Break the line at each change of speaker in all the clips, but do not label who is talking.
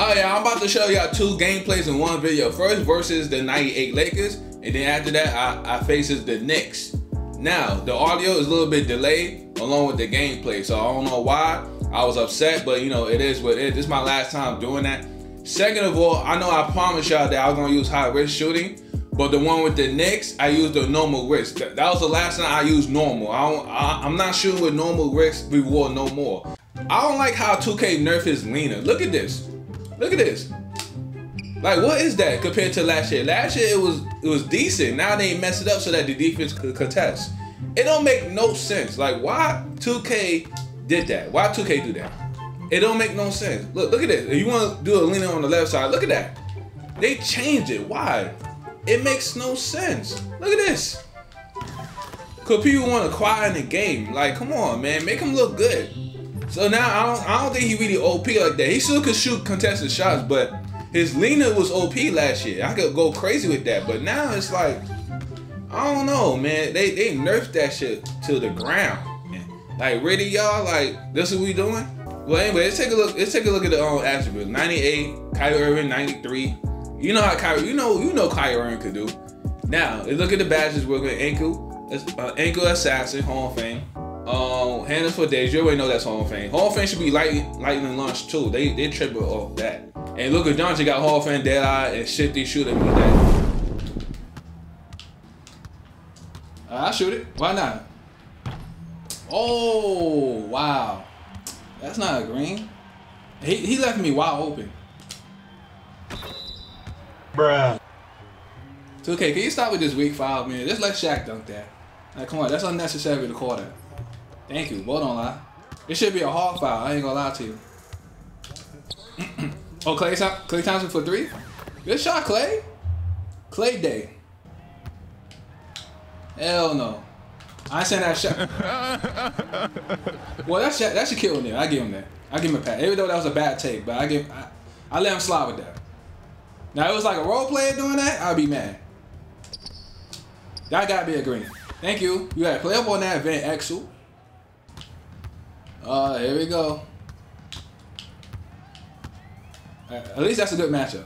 Oh yeah, I'm about to show y'all two gameplays in one video. First versus the 98 Lakers, and then after that, I, I faces the Knicks. Now, the audio is a little bit delayed along with the gameplay, so I don't know why. I was upset, but you know, it is what it is. This is my last time doing that. Second of all, I know I promised y'all that I was gonna use high risk shooting, but the one with the Knicks, I used the normal risk. That, that was the last time I used normal. I I'm not shooting with normal risk reward no more. I don't like how 2K nerf his leaner. Look at this. Look at this. Like, what is that compared to last year? Last year it was it was decent. Now they mess it up so that the defense could contest. It don't make no sense. Like, why 2K did that? Why 2K do that? It don't make no sense. Look, look at this. If you want to do a leaner on the left side, look at that. They changed it. Why? It makes no sense. Look at this. Cause people want to quiet in the game. Like, come on, man, make them look good. So now I don't, I don't think he really OP like that. He still could shoot contested shots, but his leaner was OP last year. I could go crazy with that, but now it's like, I don't know, man. They they nerfed that shit to the ground. Man. Like, really, y'all? Like, this is what we doing? Well, anyway, let's take a look. Let's take a look at the um, attributes. 98, Kyrie Irving, 93. You know how Kyrie, you know, you know Kyrie Irving could do. Now, look at the badges. We're going ankle, uh, ankle assassin, Hall of Fame. Um, handles for days. You already know that's Hall of Fame. Hall of Fame should be light, lightning launch too. They they triple off that. And Luka Doncic got Hall of Fame dead eye and shifty shooter with that. I shoot it. Why not? Oh wow, that's not a green. He he left me wide open.
Bruh.
2K, can you stop with this weak five, man? Just let Shaq dunk that. Like, come on, that's unnecessary to call that. Thank you. Well, don't lie. It should be a hard foul. I ain't gonna lie to you. oh, Klay, Klay Thompson for three. Good shot, Klay. Klay Day. Hell no. I ain't saying that shot. well, that shot, that should kill him there. I give him that. I give him a pat. Even though that was a bad take, but I give I, I let him slide with that. Now it was like a role player doing that, I'd be mad. That gotta be a green. Thank you. You gotta play up on that Van Exel. Uh, here we go. At least that's a good matchup.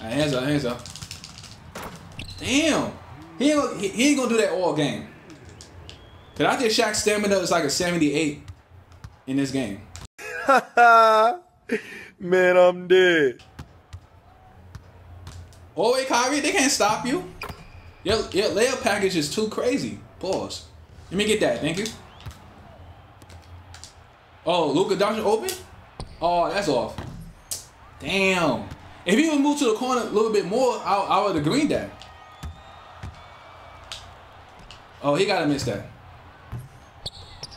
Right, hands up, hands up. Damn. He ain't, gonna, he, he ain't gonna do that all game. Cause I think Shaq's stamina is like a 78 in this game.
Man, I'm dead.
Oh wait, Kyrie, they can't stop you. Your, your layup package is too crazy. Pause. Let me get that. Thank you. Oh, Luka Doncic open? Oh, that's off. Damn. If he would move to the corner a little bit more, I, I would have agreed that. Oh, he gotta miss that.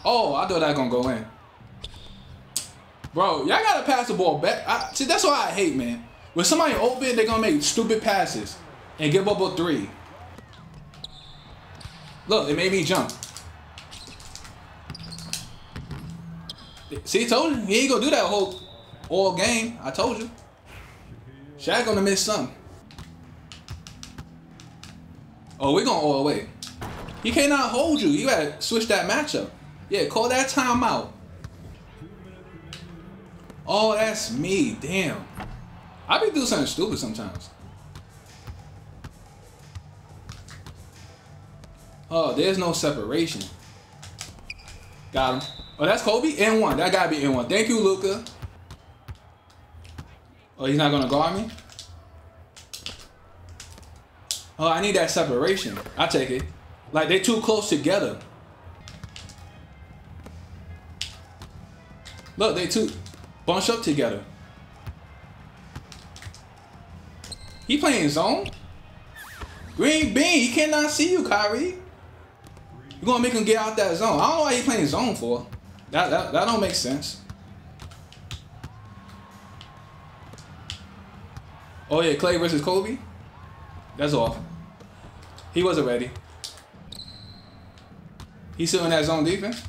Oh, I thought that gonna go in. Bro, y'all gotta pass the ball back. I, see, that's what I hate, man. When somebody open, they're gonna make stupid passes and give up a three. Look, it made me jump. See, told you. He ain't gonna do that whole all game. I told you. Shaq gonna miss something. Oh, we gonna oh, all away. He cannot hold you. You gotta switch that matchup. Yeah, call that timeout. Oh, that's me. Damn. I be doing something stupid sometimes. Oh, there's no separation. Got him. Oh, that's Kobe? N1. That gotta be N1. Thank you, Luka. Oh, he's not gonna guard me? Oh, I need that separation. I take it. Like they're too close together. Look, they too bunch up together. He playing zone? Green bean, he cannot see you, Kyrie. You gonna make him get out that zone. I don't know why he playing zone for. That, that, that don't make sense. Oh yeah, Klay versus Kobe? That's off. He wasn't ready. He's still in that zone defense.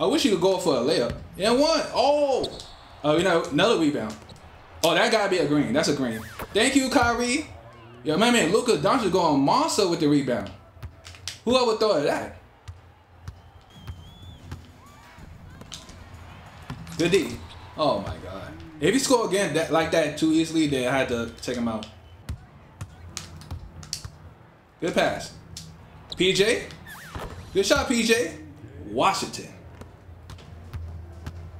I wish you could go for a layup. And one. Oh. Oh, you know, another rebound. Oh, that gotta be a green. That's a green. Thank you, Kyrie. Yo, man, man, Luka Doncic going monster with the rebound. Whoever thought of that? Good D. Oh my God. If he score again that like that too easily, then I had to take him out. Good pass. PJ. Good shot, PJ. Washington.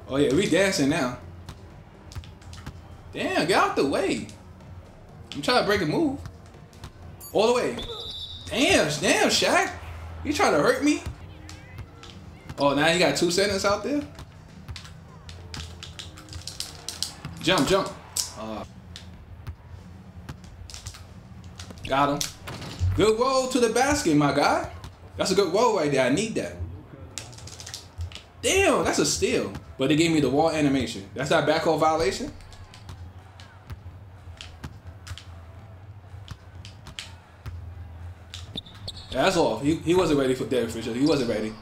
Oh yeah, we dancing now. Damn, get out the way. I'm trying to break a move. All the way. Damn, damn, Shaq. You trying to hurt me? Oh, now you got two seconds out there? Jump, jump. Uh, got him. Good roll to the basket, my guy. That's a good roll right there. I need that. Damn, that's a steal. But they gave me the wall animation. That's that backcourt violation? That's off. He, he wasn't ready for Derek Fisher. He wasn't ready.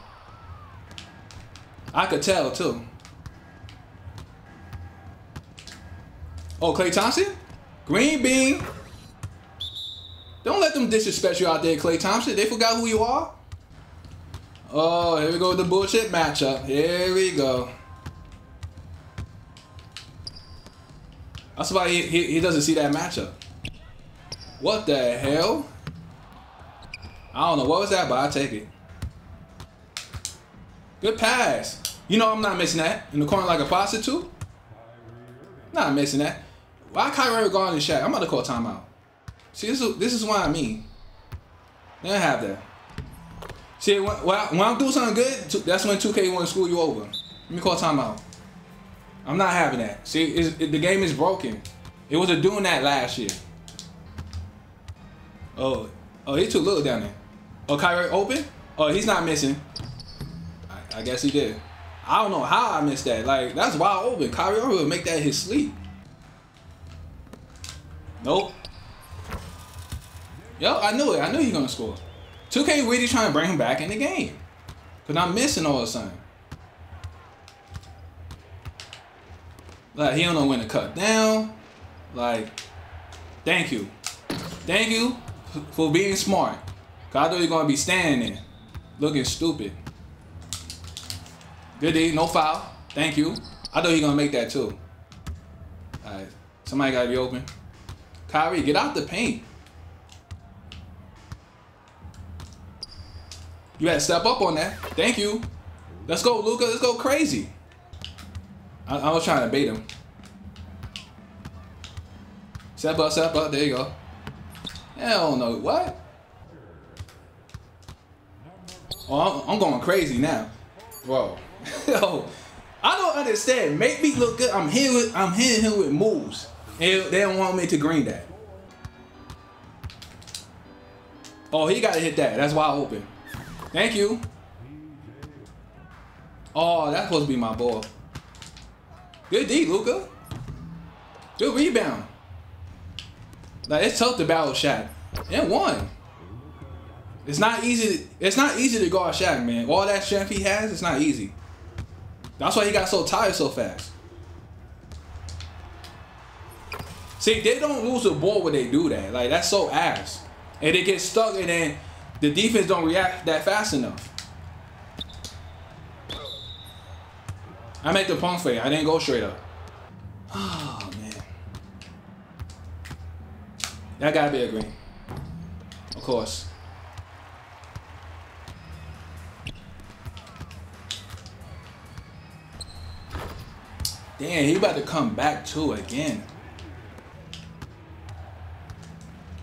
I could tell too. Oh, Klay Thompson? Green bean. Don't let them disrespect you out there, Klay Thompson. They forgot who you are. Oh, here we go with the bullshit matchup. Here we go. That's why he, he, he doesn't see that matchup. What the hell? I don't know what was that, but I take it. Good pass. You know I'm not missing that. In the corner like a prostitute. Not missing that. Why Kyrie going in Shaq? I'm about to call timeout. See, this is this is what I mean. They don't have that. See, when, when, I'm doing something good, that's when 2K want to screw you over. Let me call timeout. I'm not having that. See, it, the game is broken. It was a doing that last year. Oh, oh, he's too little down there. Oh, Kyrie open? Oh, he's not missing. I, I, guess he did. I don't know how I missed that. Like, that's wide open. Kyrie would make that his sleep. Nope. Yo, I knew it. I knew he was gonna score. 2K really trying to bring him back in the game. Cause I'm missing all of a sudden. Like he don't know when to cut down. Like, thank you. Thank you for being smart. I thought you're gonna be standing there looking stupid. Good D, no foul. Thank you. I thought he gonna make that too. Alright, somebody gotta be open. Kyrie, get out the paint. You had to step up on that. Thank you. Let's go, Luka. Let's go crazy. I, I was trying to bait him. Step up, step up. There you go. Hell no. What? Oh, I'm, I'm going crazy now. Whoa. Yo, I don't understand. Make me look good. I'm here with I'm hitting him with moves. And they don't want me to green that. Oh, he got to hit that. That's wide open. Thank you. Oh, that's supposed to be my ball. Good D, Luka. Good rebound. Like it's tough to battle Shaq. And won. It's not easy. It's not easy to guard Shaq, man. All that strength he has, it's not easy. That's why he got so tired so fast. See, they don't lose the ball when they do that. Like that's so ass. And they get stuck, and then the defense don't react that fast enough. I made the pump fake. I didn't go straight up. Oh man. That gotta be a green. Of course. Damn, he about to come back too again.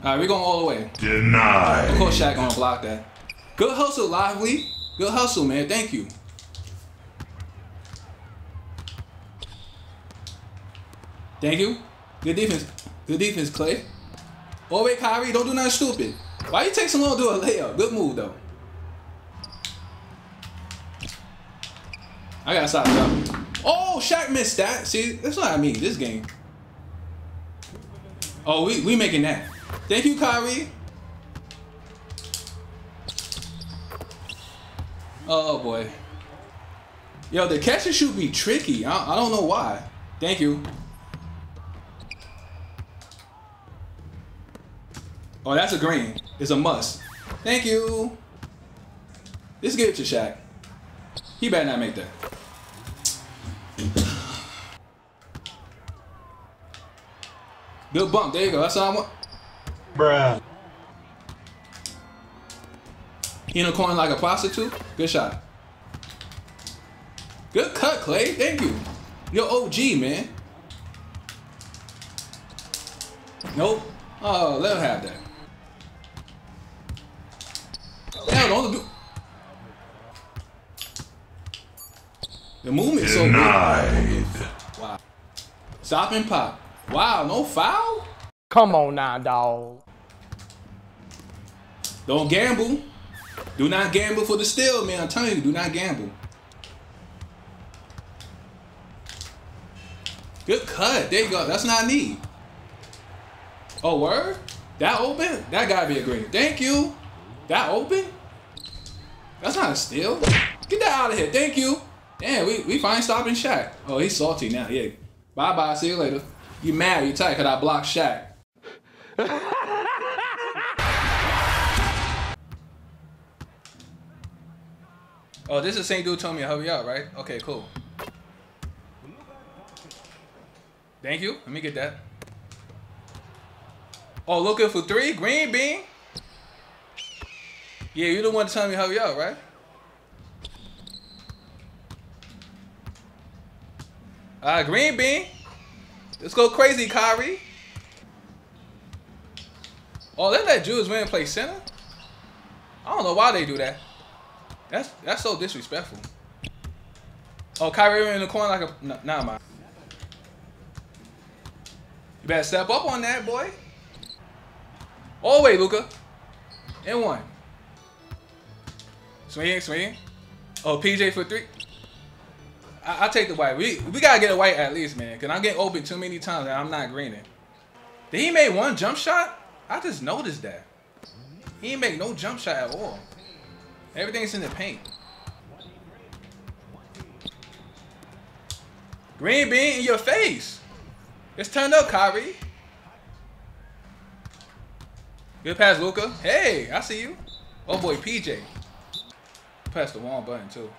All right, we're going all the way.
Denied.
Of course, Shaq gonna block that. Good hustle, Lively. Good hustle, man. Thank you. Thank you. Good defense. Good defense, Klay. Oh, wait, Kyrie, don't do nothing stupid. Why you take so long to do a layup? Good move, though. I gotta stop jumping. Oh, Shaq missed that. See, that's what I mean, this game. Oh, we, we making that. Thank you, Kyrie. Oh, boy. Yo, the catch and shoot be tricky. I, I don't know why. Thank you. Oh, that's a green. It's a must. Thank you. Let's give it to Shaq. He better not make that. Good bump. There you go. That's all I want.
Bruh.
In a corner like a prostitute. Good shot. Good cut, Klay. Thank you. Yo, OG, man. Nope. Oh, let him have that. Hell, don't do. The movement's so good. Wow. Stop and pop. Wow, no foul?
Come on now, dog.
Don't gamble. Do not gamble for the steal, man. I'm telling you, do not gamble. Good cut. There you go. That's not need. Oh, word? That open? That gotta be a green. Thank you. That open? That's not a steal. Get that out of here. Thank you. Damn, we, we fine stopping Shaq. Oh, he's salty now. Yeah. Bye bye. See you later. You mad? You tight because I blocked Shaq. Oh, this is the same dude told me to hurry up, right? Okay, cool. Thank you. Let me get that. Oh, looking for three? Green bean? Yeah, you the one telling me to hurry up, right? Uh, green bean. Let's go crazy, Kyrie. Oh, let that Julius Randle play center? I don't know why they do that. That's that's so disrespectful. Oh, Kyrie in the corner like a no, nah, man. You better step up on that, boy. Oh wait, Luka. And one. Swing, swing. Oh, PJ for three. I, I take the white. We we gotta get a white at least, man. Cause I'm getting open too many times and I'm not greening. Did he make one jump shot? I just noticed that. He didn't make no jump shot at all. Everything's in the paint. Green bean in your face. It's turned up, Kyrie. Good pass, Luka. Hey, I see you. Oh boy, PJ. Press the wrong button too.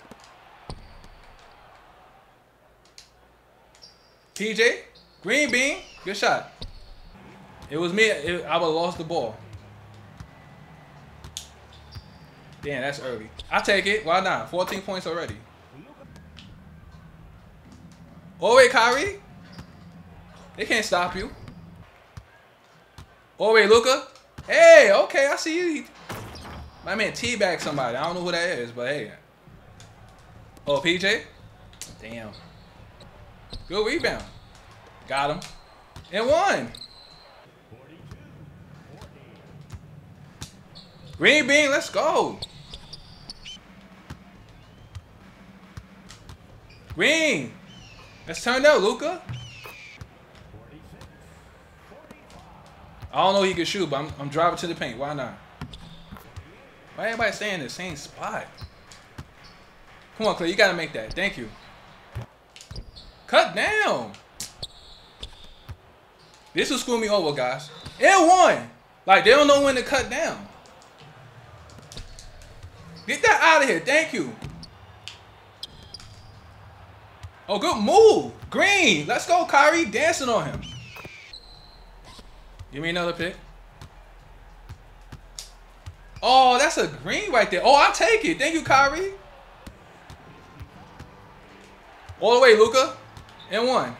PJ, green bean, good shot. It was me. It, I would have lost the ball. Damn, that's early. I take it. Why not? 14 points already. Oh wait, Kyrie. They can't stop you. Oh wait, Luka. Hey, okay, I see you. My man teabag somebody. I don't know who that is, but hey. Oh, PJ. Damn. Good rebound. Got him. And one. Green bean, let's go. Green. Let's turn up, Luka. I don't know he can shoot, but I'm, I'm driving to the paint. Why not? Why everybody staying in the same spot? Come on, Klay. You got to make that. Thank you. Cut down. This will screw me over, guys. And one. Like, they don't know when to cut down. Get that out of here. Thank you. Oh, good move. Green. Let's go, Kyrie. Dancing on him. Give me another pick. Oh, that's a green right there. Oh, I'll take it. Thank you, Kyrie. All the way, Luka. And one.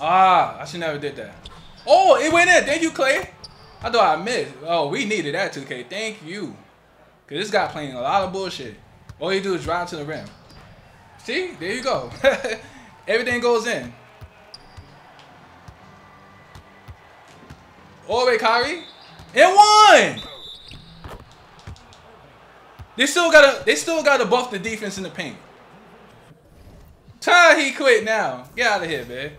Ah, I should never did that. Oh, it went in. Thank you, Klay. I thought I missed. Oh, we needed that 2K. Thank you. Because this guy playing a lot of bullshit. All you do is drive to the rim. See? There you go. Everything goes in. All the way, Kyrie. And one! They still gotta they still gotta buff the defense in the paint. Ty he quit now. Get out of here, man.